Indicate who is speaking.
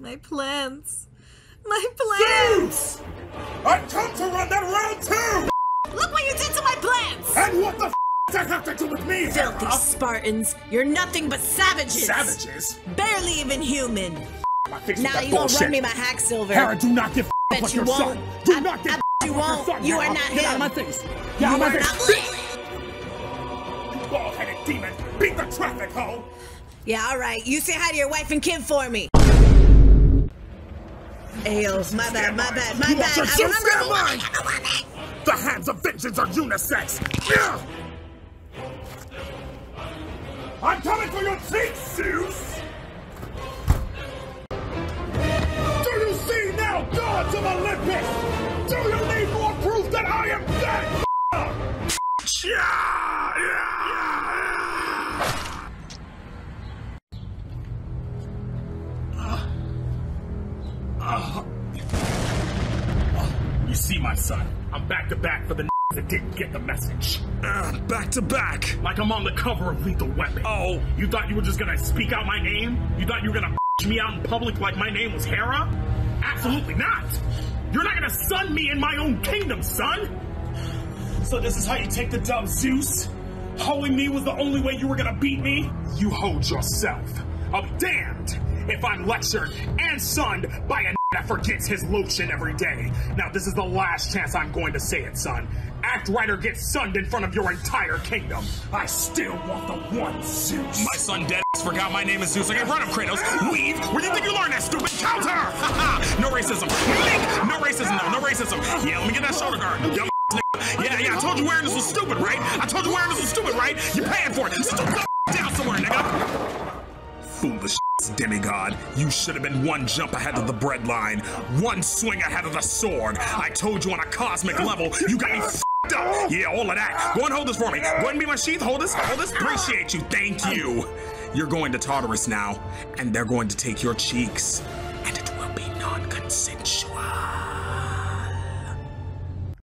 Speaker 1: My plans. My plans!
Speaker 2: I've come to run that round too!
Speaker 1: Look what you did to my plans!
Speaker 2: And what the f does that have to do with me,
Speaker 1: Filthy
Speaker 2: Hera?
Speaker 1: Spartans, you're nothing but savages!
Speaker 2: Savages?
Speaker 1: Barely even human!
Speaker 2: My face with
Speaker 1: Now
Speaker 2: that
Speaker 1: you gonna
Speaker 2: bullshit.
Speaker 1: run me my hacksilver.
Speaker 2: Hera, do not give
Speaker 1: Bet
Speaker 2: with
Speaker 1: you
Speaker 2: your
Speaker 1: won't.
Speaker 2: son. Do
Speaker 1: I-
Speaker 2: not give
Speaker 1: I bet you won't.
Speaker 2: son,
Speaker 1: You
Speaker 2: Hera.
Speaker 1: are not
Speaker 2: Get out of
Speaker 1: him.
Speaker 2: my face. Get
Speaker 1: You
Speaker 2: out of my face.
Speaker 1: not
Speaker 2: Bald-headed demon, beat the traffic, hoe!
Speaker 1: Yeah, alright. You say hi to your wife and kid for me. Ayo, my bad, my bad, my
Speaker 2: You
Speaker 1: bad. I remember the
Speaker 2: mine. The hands of vengeance are unisex. Yeah. I'm coming for your cheeks, Zeus! Do you see now, gods of Olympus? Do you need more proof that I am dead? Yeah, You see, my son, I'm back to back for the that didn't get the message.
Speaker 3: Uh, back to back.
Speaker 2: Like I'm on the cover of Lethal Weapon.
Speaker 3: Oh.
Speaker 2: You thought you were just gonna speak out my name? You thought you were gonna me out in public like my name was Hera? Absolutely not! You're not gonna sun me in my own kingdom, son! So this is how you take the dub, Zeus? Hoeing me was the only way you were gonna beat me? You hold yourself. I'll be damned if I'm lectured and sunned by a that forgets his lotion every day. Now this is the last chance I'm going to say it, son. Act right or get sunned in front of your entire kingdom. I still want the one Zeus.
Speaker 3: My son dead forgot my name is Zeus. Okay, run him, Kratos. Weave. Where do you think you learned that stupid counter? Haha. no racism. Link. No racism, no. No racism. Yeah, let me get that shoulder guard. Dumb. Yeah, yeah, I told you wearing this was stupid, right? I told you wearing this was stupid, right? You're paying for it. Sit your down somewhere, nigga. Foolish demigod. You should have been one jump ahead of the breadline, one swing ahead of the sword. I told you on a cosmic level, you got me f***ed up. Yeah, all of that. Go and hold this for me. Go and be my sheath. Hold this. Hold this. Appreciate you. Thank you. You're going to Tartarus now, and they're going to take your cheeks,